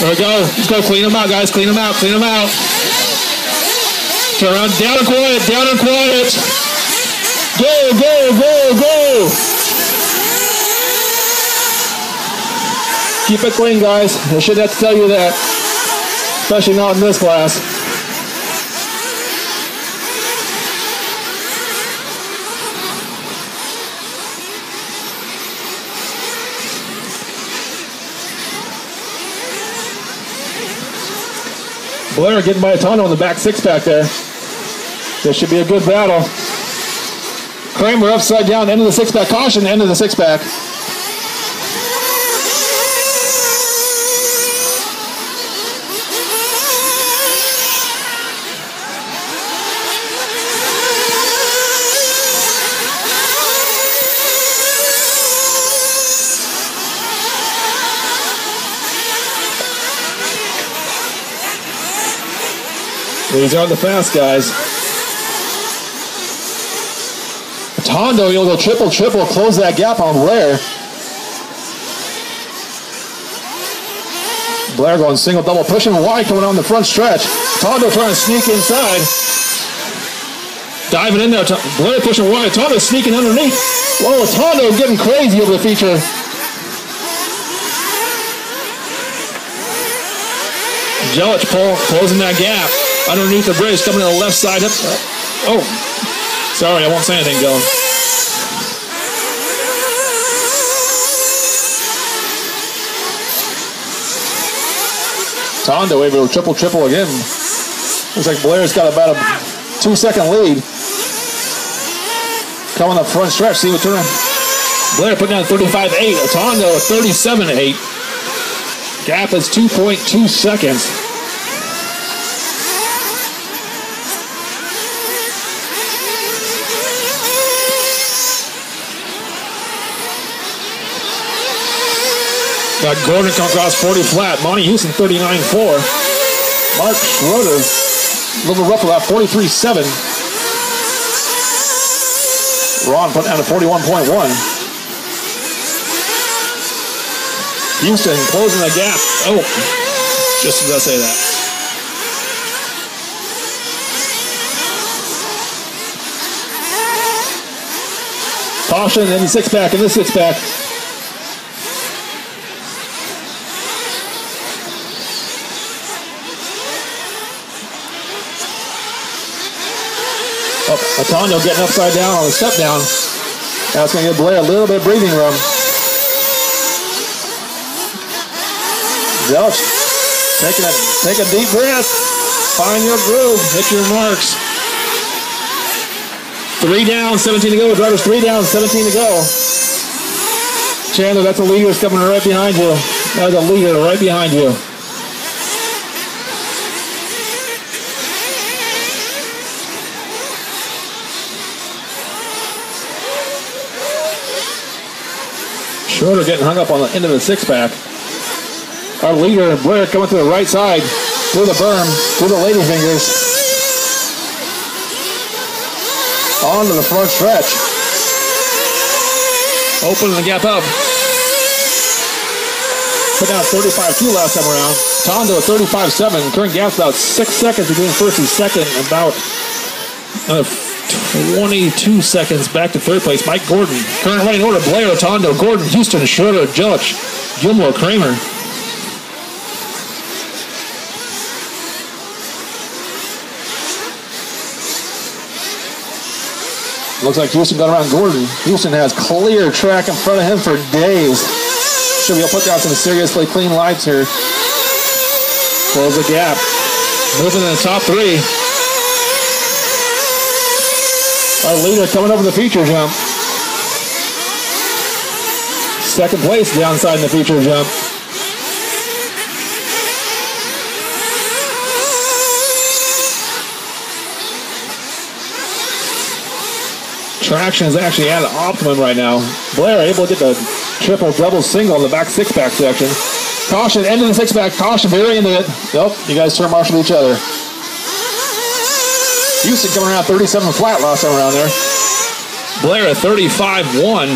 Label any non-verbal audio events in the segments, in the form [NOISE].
We go. Let's go clean them out, guys. Clean them out. Clean them out. Turn around. Down and quiet. Down and quiet. Go, go, go, go. Keep it clean, guys. I shouldn't have to tell you that. Especially not in this class. Blair getting by a ton on the back six pack there. This should be a good battle. Kammerer upside down, end of the six pack. Caution, end of the six pack. These are the fast guys. Tondo, you'll go triple, triple, close that gap on Blair. Blair going single, double, pushing wide, coming on the front stretch. Tondo trying to sneak inside. Diving in there, Blair pushing wide. Tondo sneaking underneath. Whoa, Tondo getting crazy over the feature. Jelich closing that gap underneath the bridge, coming to the left side. Up. Oh, sorry, I won't say anything, Dylan. Tondo able to triple triple again. Looks like Blair's got about a two second lead. Coming up front stretch, see what turn. Blair putting down 35 8. Tondo 37 8. Gap is 2.2 seconds. Got Gordon come across 40 flat. Monty Houston 39-4. Mark Schroeder, a little rough about 43-7. Ron put down to 41.1. Houston closing the gap. Oh, just as I say that. Caution in the six pack, in the six pack. Oh, Atondo getting upside down on the step down. That's going to give Blair a little bit of breathing room. Zelch, taking a, take a deep breath. Find your groove. Hit your marks. Three down, 17 to go. Drivers three down, 17 to go. Chandler, that's a leader that's coming right behind you. That's a leader right behind you. Schroeder getting hung up on the end of the six pack. Our leader, Blair, coming to the right side, through the berm, through the lady fingers. On to the front stretch. Opening the gap up. Put down 35-2 last time around. Tondo 35-7. Current gap's about six seconds between first and second. About uh, 22 seconds back to third place. Mike Gordon. Current running order, Blair, Atondo, Gordon, Houston, Schroeder, Jelich, Gilmore, Kammerer. Looks like Houston got around Gordon. Houston has clear track in front of him for days. Should be able to put down some seriously clean lights here. Close the gap. Moving in the top three. Uh, Our leader coming over the feature jump. Second place downside in the feature jump. Traction is actually at an optimum right now. Blair able to get the triple, double, single in the back six pack section. Caution, end of the six pack. Caution, very into it. Nope, you guys turn marshal each other. Houston coming around 37 flat last time around there. Blair at 35-1.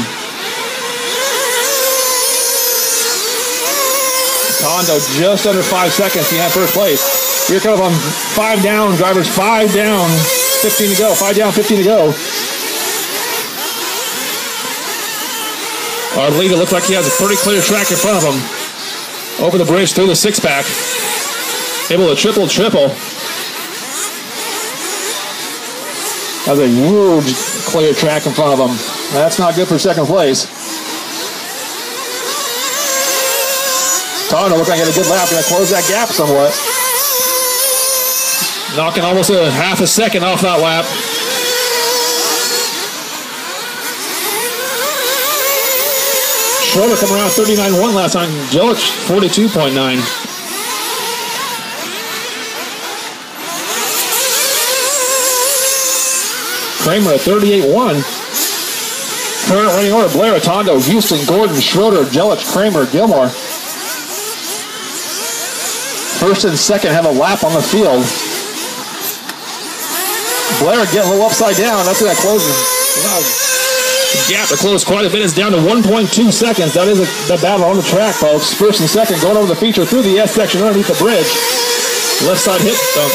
Tondo just under five seconds behind first place. Here comes on five down, drivers five down, 15 to go. Five down, 15 to go. Our leader looks like he has a pretty clear track in front of him. Over the bridge through the six pack. Able to triple triple. Has a huge clear track in front of him. That's not good for second place. Tondo looks like he had a good lap. Gonna close that gap somewhat. Knocking almost a half a second off that lap. Schroeder coming around 39.1 last time. Jelich 42.9. Kammerer at 38.1. Current running order, Blair, Tondo, Houston, Gordon, Schroeder, Jelich, Kammerer, Gilmore. First and second have a lap on the field. Blair getting a little upside down. That's that closes. Wow gap to close quite a bit is down to 1.2 seconds. That is a, the battle on the track, folks. First and second going over the feature through the S section underneath the bridge. Left side hit. Uh,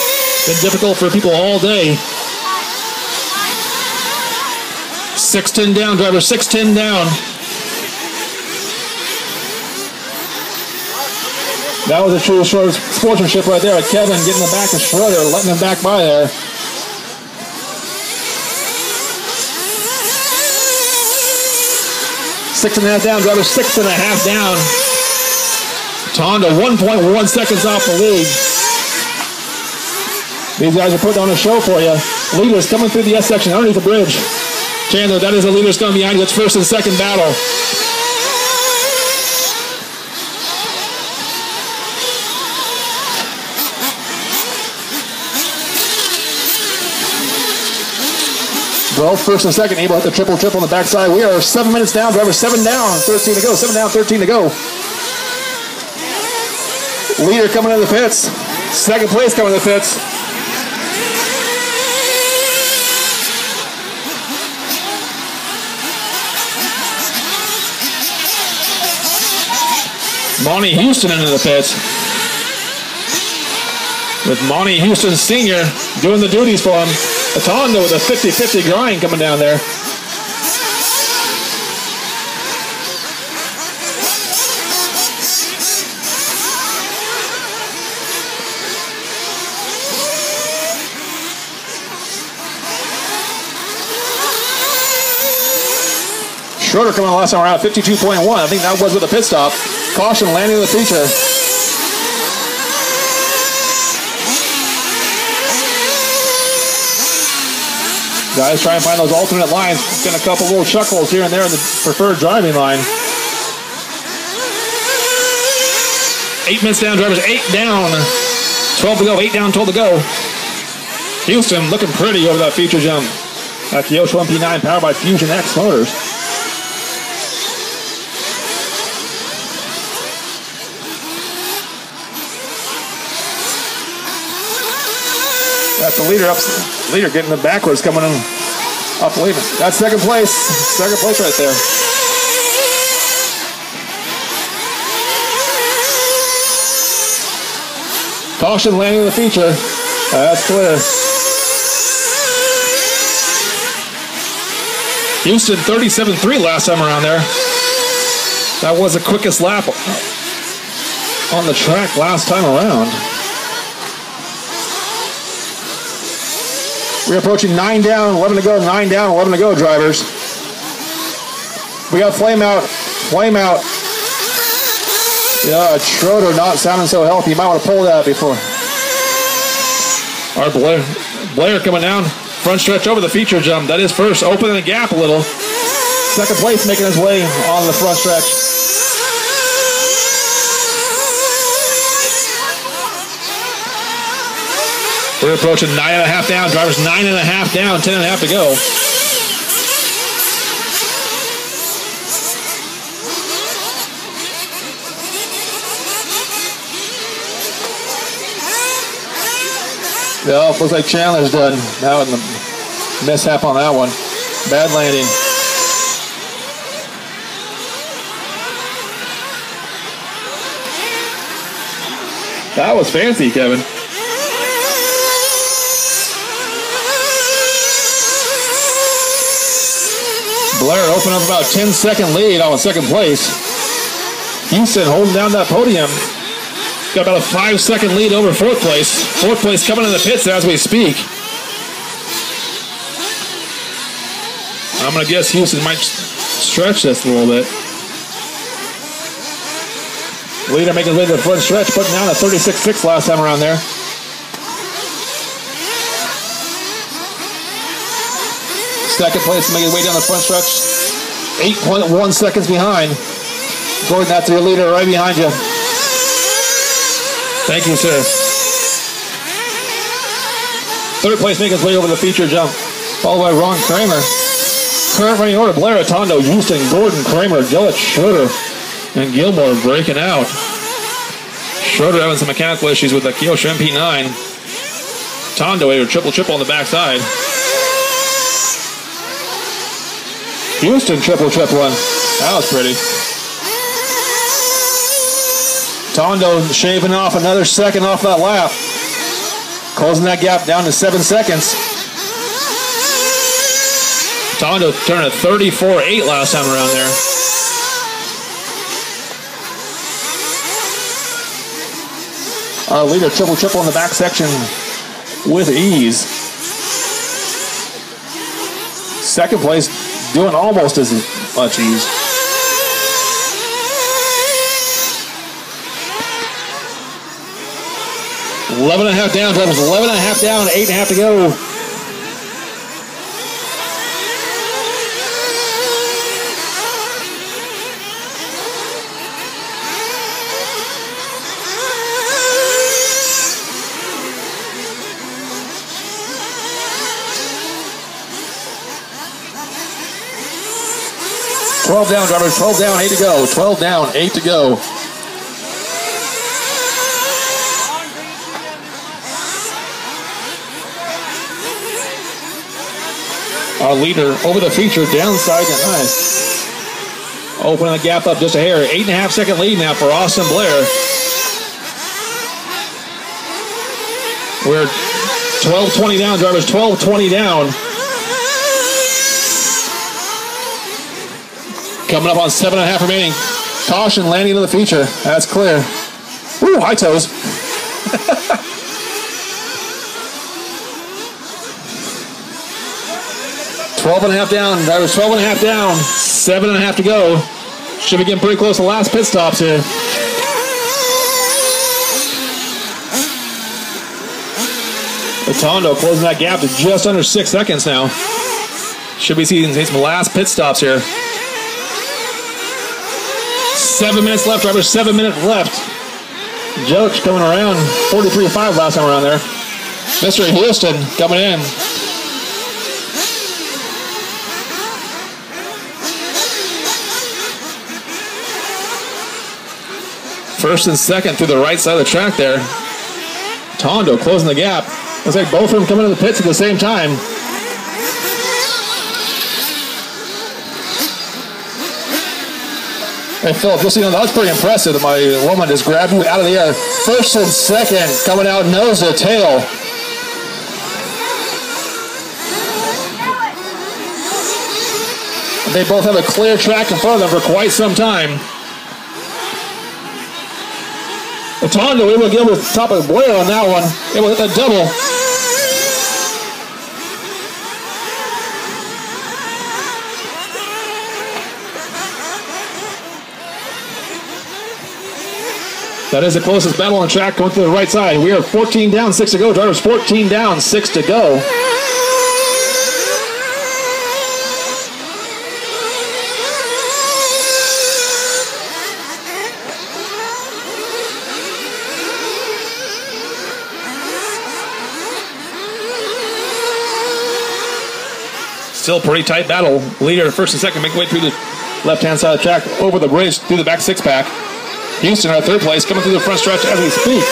been difficult for people all day. 610 down, driver 610 down. That was a true sportsmanship right there. Kevin getting the back of Schroeder, letting him back by there. Six and a half down, driver six and a half down. Tondo 1.1 seconds off the lead. These guys are putting on a show for you. Leaders coming through the S section underneath the bridge. Chandler, that is the leaders coming behind. It's first and second battle. Well, first and second, able hit the triple triple on the backside. We are seven minutes down, driver seven down, 13 to go. Seven down, 13 to go. Leader coming in the pits. Second place coming in the pits. Monty Houston into the pits. With Monty Houston Sr. doing the duties for him. Tondo with a 50-50 grind coming down there. Schroeder coming last time around 52.1. I think that was with a pit stop. Caution landing the feature. Guys try and find those alternate lines. Get a couple little chuckles here and there in the preferred driving line. Eight minutes down, drivers eight down. 12 to go, eight down, 12 to go. Houston looking pretty over that feature jump. That's the MP9 powered by Fusion X Motors. Leader up. Leader getting the backwards coming in up leaving. That's second place. Second place right there. Caution landing the feature. That's clear. Houston 37-3 last time around there. That was the quickest lap on the track last time around. We're approaching nine down, 11 to go, nine down, 11 to go, drivers. We got flame out, flame out. Yeah, Schroeder not sounding so healthy. You might want to pull that before. Our Blair, Blair coming down, front stretch over the feature jump. That is first, opening the gap a little. Second place making his way on the front stretch. We're approaching nine and a half down. Drivers nine and a half down, ten and a half to go. Yeah, looks like Chandler's done. Now in the mishap on that one. Bad landing. That was fancy, Kevin. Up about 10 second lead on second place. Houston holding down that podium. Got about a five second lead over fourth place. Fourth place coming in the pits as we speak. I'm going to guess Houston might stretch this a little bit. Leader making his way to the front stretch, putting down a 36-6 last time around there. Second place making his way down the front stretch. 8.1 seconds behind. Gordon, that's your leader right behind you. Thank you, sir. Third place making his way over the feature jump, followed by Ron Kammerer. Current running order, Blair Atondo, Houston, Gordon, Kammerer, Gillett, Schroeder, and Gilmore breaking out. Schroeder having some mechanical issues with the Kyosho MP9. Tondo a triple triple on the backside. Houston triple triple one. That was pretty. Tondo shaving off another second off that lap. Closing that gap down to seven seconds. Tondo turned a 34-8 last time around there. Our leader triple triple in the back section with ease. Second place doing almost as much ease. Eleven and a half down, drivers. Eleven and a half down, eight and a half to go. 12 down, drivers. 12 down, 8 to go. 12 down, 8 to go. Our leader over the feature, downside to nice. Opening the gap up just a hair. Eight and a half second lead now for Austin Blair. We're 12 20 down, drivers. 12 20 down. Coming up on seven and a half remaining. Caution landing into the feature. That's clear. Woo, high toes. [LAUGHS] Twelve and a half down. Drivers 12 and a half down. Seven and a half to go. Should be getting pretty close to the last pit stops here. Atondo closing that gap to just under six seconds now. Should be seeing some last pit stops here. Seven minutes left, driver. Seven minutes left. Jokic coming around. 43-5 last time around there. Mr. Houston coming in. First and second through the right side of the track there. Tondo closing the gap. Looks like both of them coming to the pits at the same time. Hey, Philip, just you know, that was pretty impressive my woman just grabbed you out of the air. First and second, coming out nose to tail. They both have a clear track in front of them for quite some time. Atondo able to get the top of Blair on that one. Able to hit the double. That is the closest battle on track going to the right side. We are 14 down, 6 to go. Drivers 14 down, 6 to go. Still pretty tight battle. Leader first and second make way through the left-hand side of the track, over the bridge, through the back six-pack. Houston, our third place, coming through the front stretch as we speak.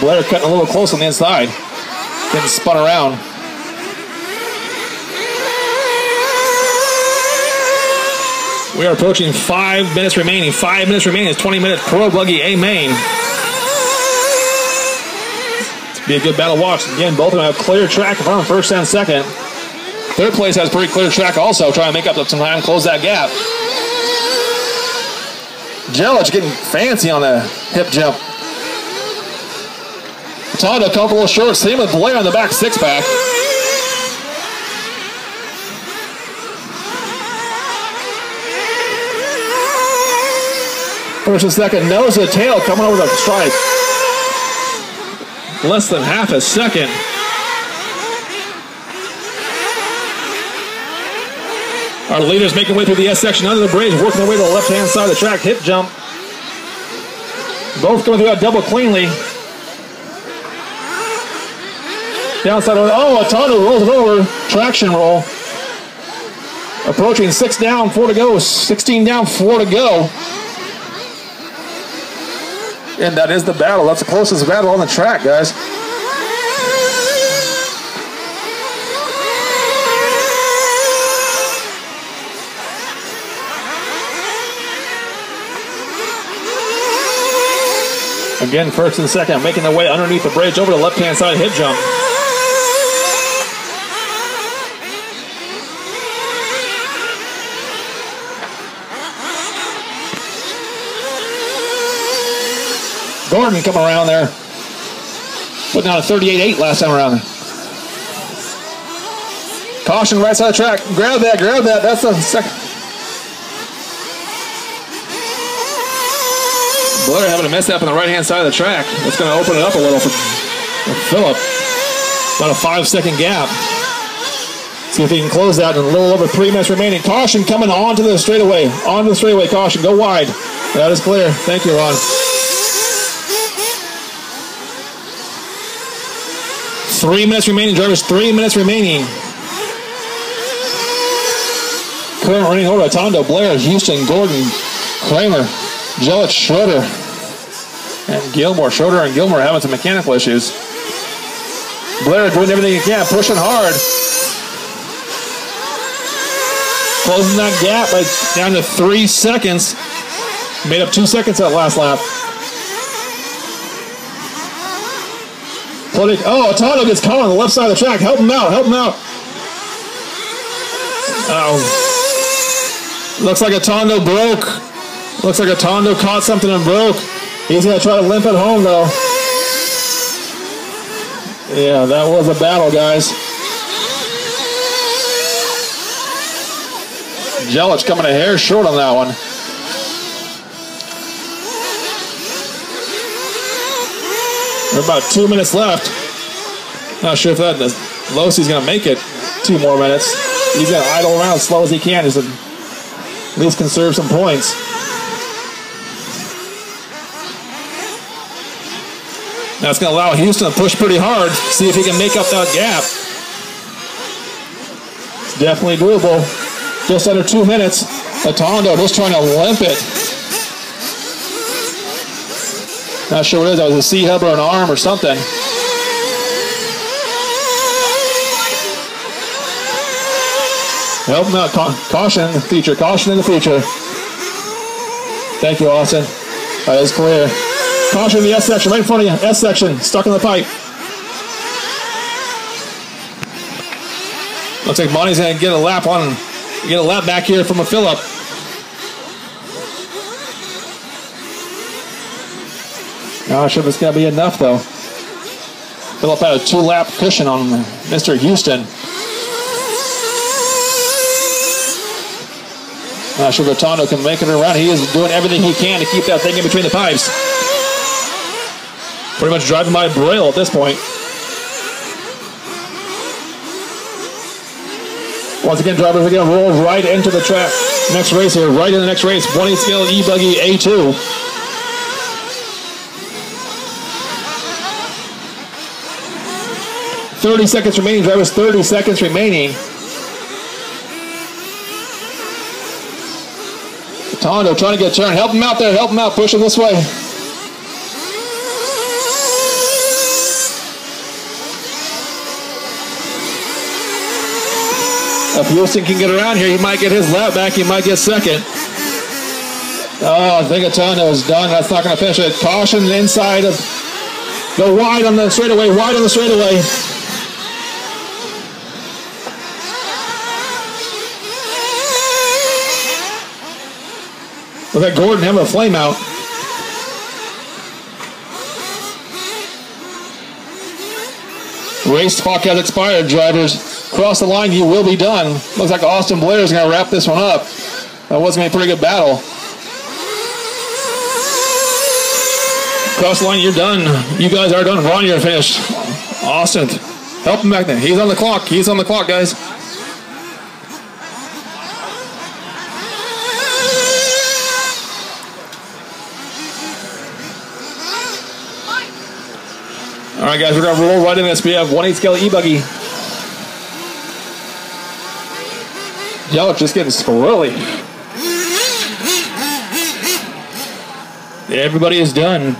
Blair cutting a little close on the inside. Getting spun around. We are approaching five minutes remaining. Five minutes remaining. It's 20 minutes pro buggy A main. Be a good battle watch. Again, both of them have clear track from first and second. Third place has pretty clear track also, trying to make up some time, close that gap. Jelich getting fancy on the hip jump. Tondo a couple of short. Same with Blair on the back six pack. First and second, nose to tail coming over the strike. Less than half a second. Our leaders making their way through the S section under the bridge, working their way to the left hand side of the track. Hip jump. Both going through that double cleanly. Downside, oh, Atondo rolls it over. Traction roll. Approaching six down, four to go. 16 down, four to go. And that is the battle. That's the closest battle on the track, guys. Again, first and second, making their way underneath the bridge over the left-hand side hip jump. Gordon coming around there. Putting out a 38-8 last time around. Caution right side of the track. Grab that, grab that. That's the second. Blair having a mess up on the right-hand side of the track. That's going to open it up a little for, Philip. About a five-second gap. See if he can close that in a little over three minutes remaining. Caution coming onto the straightaway. Onto the straightaway. Caution. Go wide. That is clear. Thank you, Ron. Three minutes remaining, drivers. Three minutes remaining. Current running order: Tondo, Blair, Houston, Gordon, Kammerer, Jelich, Schroeder, and Gilmore. Schroeder and Gilmore having some mechanical issues. Blair doing everything he can, pushing hard. Closing that gap by down to three seconds. Made up two seconds that last lap. Oh, Atondo gets caught on the left side of the track. Help him out. Help him out. Oh. Looks like a Tondo broke. Looks like a Tondo caught something and broke. He's going to try to limp it home, though. Yeah, that was a battle, guys. Jelich coming a hair short on that one. We're about two minutes left. Not sure if that Losi's going to make it two more minutes. He's going to idle around as slow as he can just to at least conserve some points. That's going to allow Houston to push pretty hard, see if he can make up that gap. It's definitely doable. Just under two minutes. Atondo just trying to limp it. Not sure what it is. That was a C hub or an arm or something. Help him out. caution in the future. Caution in the future. Thank you, Austin. That is clear. Caution in the S section, right in front of you. S section, stuck in the pipe. Looks like Monty's gonna get a lap on, him. get a lap back here from a fill up. Not sure if it's to be enough, though. Philip had a two-lap cushion on Mr. Houston. Not sure Tondo can make it around. He is doing everything he can to keep that thing in between the pipes. Pretty much driving by Braille at this point. Once again, drivers to roll right into the track. Next race here, right in the next race, 1 scale E-Buggy A2. 30 seconds remaining. Drivers 30 seconds remaining. Tondo trying to get a turn. Help him out there. Help him out. Push him this way. If Wilson can get around here, he might get his lap back. He might get second. Oh, Atondo is done. That's not going to finish it. Caution inside of. Go wide on the straightaway, wide on the straightaway. Look at Gordon having a flame out. Race clock has expired, drivers. Cross the line, you will be done. Looks like Austin Blair is going to wrap this one up. That was going to be a pretty good battle. Cross the line, you're done. You guys are done. Ron, you're finished. Austin, help him back there. He's on the clock. He's on the clock, guys. All right, guys, we're going to roll right in this. We have 1 8 scale e buggy. Y'all are just getting squirrely. Everybody is done.